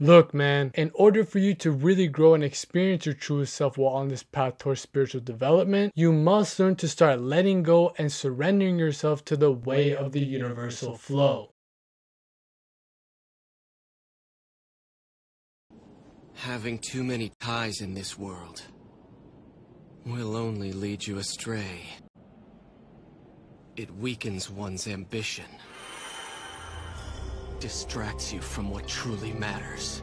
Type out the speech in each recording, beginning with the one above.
Look, man, in order for you to really grow and experience your truest self while on this path towards spiritual development, you must learn to start letting go and surrendering yourself to the way of the universal flow. Having too many ties in this world will only lead you astray. It weakens one's ambition distracts you from what truly matters.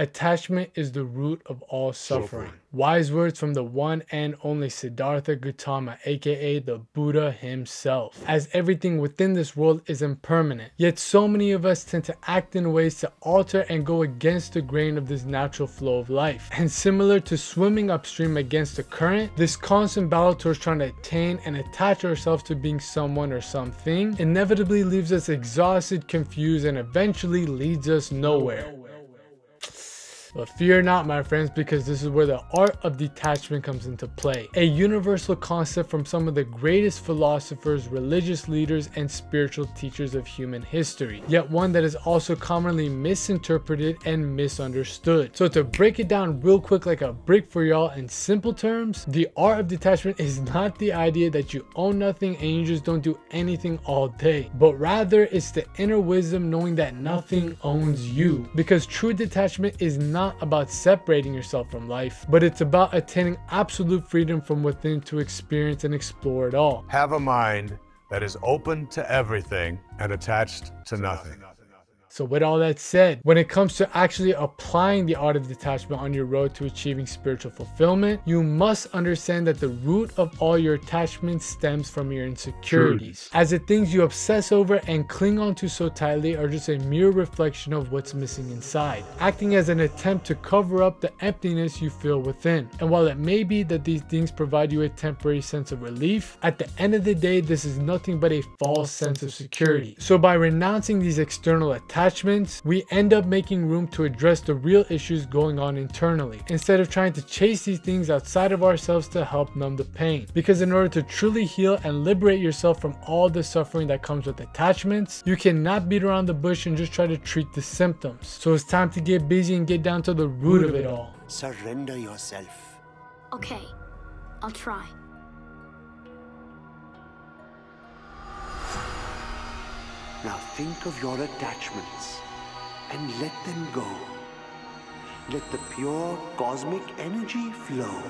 Attachment is the root of all suffering. Wise words from the one and only Siddhartha Gautama, aka the Buddha himself. As everything within this world is impermanent, yet so many of us tend to act in ways to alter and go against the grain of this natural flow of life. And similar to swimming upstream against the current, this constant battle towards trying to attain and attach ourselves to being someone or something inevitably leaves us exhausted, confused, and eventually leads us nowhere. But fear not, my friends, because this is where the art of detachment comes into play. A universal concept from some of the greatest philosophers, religious leaders, and spiritual teachers of human history, yet one that is also commonly misinterpreted and misunderstood. So to break it down real quick like a brick for y'all in simple terms, the art of detachment is not the idea that you own nothing and you just don't do anything all day, but rather it's the inner wisdom knowing that nothing owns you. Because true detachment is not not about separating yourself from life, but it's about attaining absolute freedom from within to experience and explore it all. Have a mind that is open to everything and attached to nothing. So with all that said, when it comes to actually applying the art of detachment on your road to achieving spiritual fulfillment, you must understand that the root of all your attachments stems from your insecurities. As the things you obsess over and cling onto so tightly are just a mere reflection of what's missing inside, acting as an attempt to cover up the emptiness you feel within. And while it may be that these things provide you a temporary sense of relief, at the end of the day, this is nothing but a false sense of security. So by renouncing these external attachments, attachments, we end up making room to address the real issues going on internally, instead of trying to chase these things outside of ourselves to help numb the pain. Because in order to truly heal and liberate yourself from all the suffering that comes with attachments, you cannot beat around the bush and just try to treat the symptoms. So it's time to get busy and get down to the root of it all. Surrender yourself. Okay, I'll try. Now think of your attachments and let them go. Let the pure cosmic energy flow.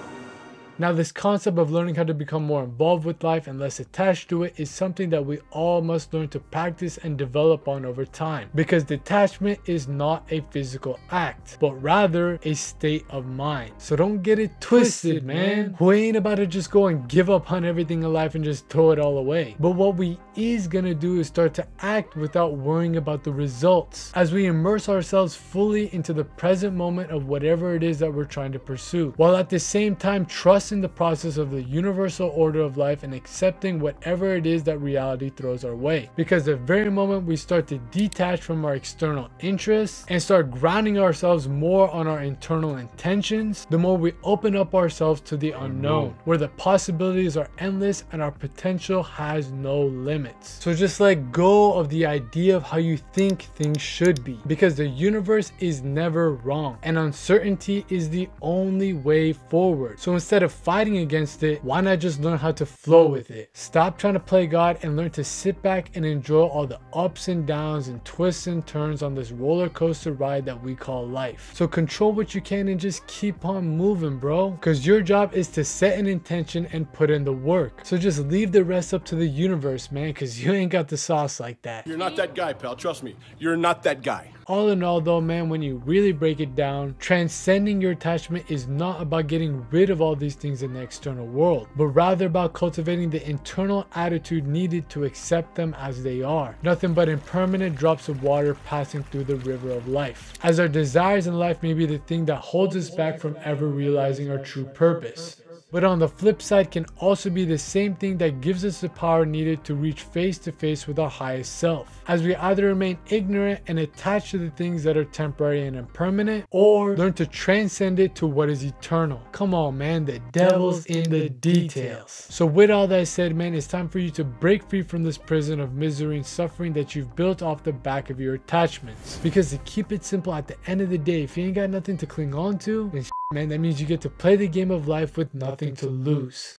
Now, this concept of learning how to become more involved with life and less attached to it is something that we all must learn to practice and develop on over time. Because detachment is not a physical act, but rather a state of mind. So don't get it twisted, man. We ain't about to just go and give up on everything in life and just throw it all away. But what we is gonna do is start to act without worrying about the results as we immerse ourselves fully into the present moment of whatever it is that we're trying to pursue, while at the same time trust trusting the process of the universal order of life and accepting whatever it is that reality throws our way. Because the very moment we start to detach from our external interests and start grounding ourselves more on our internal intentions, the more we open up ourselves to the mm-hmm. unknown, where the possibilities are endless and our potential has no limits. So just let go of the idea of how you think things should be, because the universe is never wrong and uncertainty is the only way forward. So instead of fighting against it, why not just learn how to flow with it? Stop trying to play God and learn to sit back and enjoy all the ups and downs and twists and turns on this roller coaster ride that we call life. So control what you can and just keep on moving, bro. Because your job is to set an intention and put in the work. So just leave the rest up to the universe, man, because you ain't got the sauce like that. You're not that guy, pal. Trust me. You're not that guy. All in all, though, man, when you really break it down, transcending your attachment is not about getting rid of all these things in the external world, but rather about cultivating the internal attitude needed to accept them as they are. Nothing but impermanent drops of water passing through the river of life. As our desires in life may be the thing that holds us back from ever realizing our true purpose. But on the flip side can also be the same thing that gives us the power needed to reach face to face with our highest self. As we either remain ignorant and attached to the things that are temporary and impermanent, or learn to transcend it to what is eternal. Come on, man, the devil's in the details. So, with all that said, man, it's time for you to break free from this prison of misery and suffering that you've built off the back of your attachments. Because to keep it simple, at the end of the day, if you ain't got nothing to cling on to, then man, that means you get to play the game of life with nothing to lose.